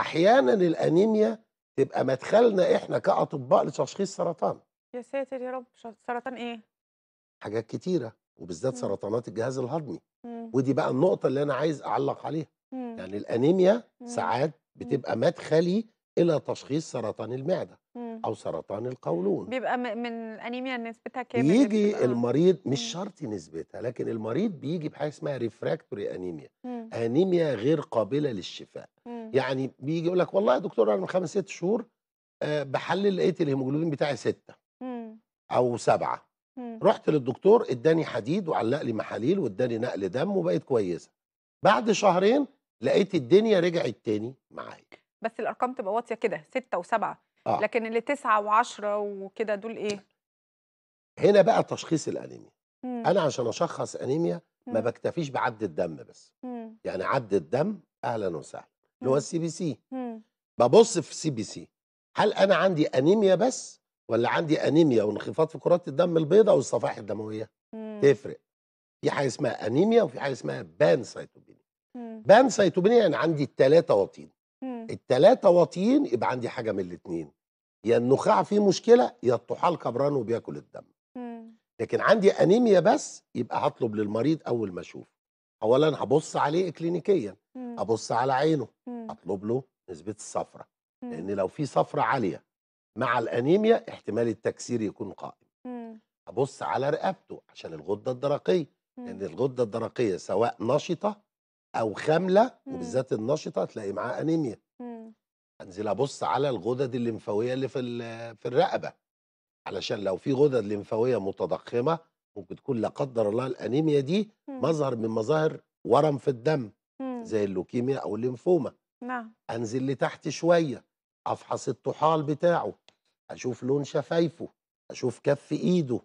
أحيانا الأنيميا تبقى مدخلنا إحنا كأطباء لتشخيص سرطان يا ساتر يا رب سرطان إيه؟ حاجات كتيرة وبالذات إمم. سرطانات الجهاز الهضمي إمم. ودي بقى النقطة اللي أنا عايز أعلق عليها إمم. يعني الأنيميا. ساعات بتبقى مدخلي إلى تشخيص سرطان المعدة. أو سرطان القولون بيبقى من الأنيميا نسبتها كام بيجي المريض مش. شرط نسبتها لكن المريض بيجي بحاجة اسمها refractory anemia. أنيميا غير قابلة للشفاء. يعني بيجي يقول لك والله يا دكتور أنا من خمس ست شهور آه، بحلل لقيت الهيموجلوبين بتاعي ستة إمم. أو سبعة إمم. رحت للدكتور اداني حديد وعلق لي محاليل واداني نقل دم وبقيت كويسة بعد شهرين لقيت الدنيا رجعت تاني معايا بس الأرقام تبقى واطية كده 6 و7 آه لكن اللي 9 و10 وكده دول إيه؟ هنا بقى تشخيص الأنيميا إمم. أنا عشان أشخص أنيميا ما. بكتفيش بعد الدم بس إمم. يعني عد الدم أهلا وسهلا اللي هو. ال CBC. ببص في ال CBC هل أنا عندي أنيميا بس ولا عندي أنيميا وانخفاض في كرات الدم البيضاء والصفائح الدموية. تفرق في حاجة اسمها أنيميا وفي حاجة اسمها pancytopenia إمم. pancytopenia يعني عندي الثلاثه واطيين إمم. الثلاثه واطيين يبقى عندي حاجة من الاثنين يا النخاع فيه مشكلة يا الطحال كبران وبياكل الدم. لكن عندي أنيميا بس يبقى هطلب للمريض أول ما أشوف اولا هبص عليه كلينيكيا. أبص على عينه. أطلب له نسبة الصفرة لأن إمم. لو في صفرة عالية مع الأنيميا احتمال التكسير يكون قائم إمم. أبص على رقبته عشان الغدة الدرقية لأن. الغدة الدرقية سواء نشطة أو خاملة. وبالذات النشطة تلاقي معاها أنيميا إمم. أنزل أبص على الغدد الليمفاوية اللي في في الرقبة علشان لو في غدد ليمفاوية متضخمة ممكن تكون لا قدر الله الأنيميا دي. مظهر من مظاهر ورم في الدم. زي اللوكيميا أو الليمفوما نعم. انزل لتحت شوية افحص الطحال بتاعه أشوف لون شفايفه أشوف كف ايده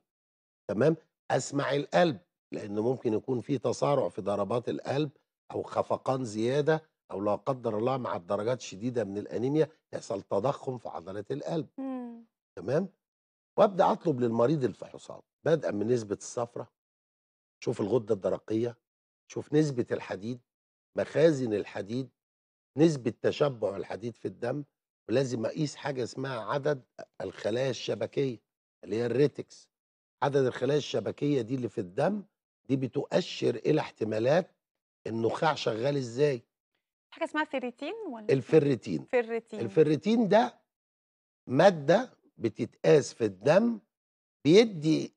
تمام اسمع القلب لأن ممكن يكون في تسارع في ضربات القلب أو خفقان زيادة أو لا قدر الله مع الدرجات الشديدة من الانيميا يحصل تضخم في عضلات القلب إمم. تمام وابدأ اطلب للمريض الفحوصات بدءا من نسبة الصفرة شوف الغدة الدرقية شوف نسبة الحديد مخازن الحديد نسبة تشبع الحديد في الدم ولازم أقيس حاجة اسمها عدد الخلايا الشبكية اللي هي الريتكس. عدد الخلايا الشبكية دي اللي في الدم دي بتؤشر إلى احتمالات النخاع شغال إزاي. حاجة اسمها فيريتين والّا اسمها ال ferritin ferritin. ال ferritin ده مادة بتتقاس في الدم بيدي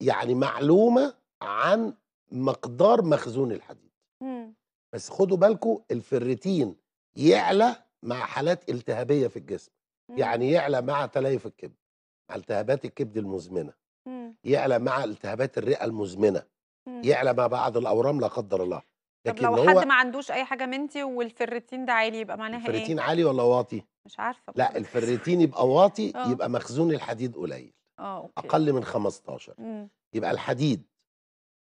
يعني معلومة عن مقدار مخزون الحديد. إمم. بس خدوا بالكم الفيريتين يعلى مع حالات التهابية في الجسم إمم. يعني يعلى مع تليف الكبد مع التهابات الكبد المزمنة إمم. يعلى مع التهابات الرئة المزمنة إمم. يعلى مع بعض الأورام لا قدر الله طب لكن لو هو حد ما عندوش أي حاجة منتي والفيريتين ده عالي يبقى معناها إيه؟ الفيريتين عالي ولا واطي مش عارفة لا برضه. الفيريتين يبقى واطي آه. يبقى مخزون الحديد قليل آه okay. أقل من 15 إمم. يبقى الحديد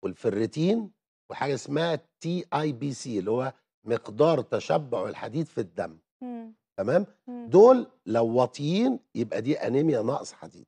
والفيريتين وحاجة اسمها TIBC اللي هو مقدار تشبع الحديد في الدم إمم. تمام إمم. دول لو واطيين يبقى دي أنيميا نقص حديد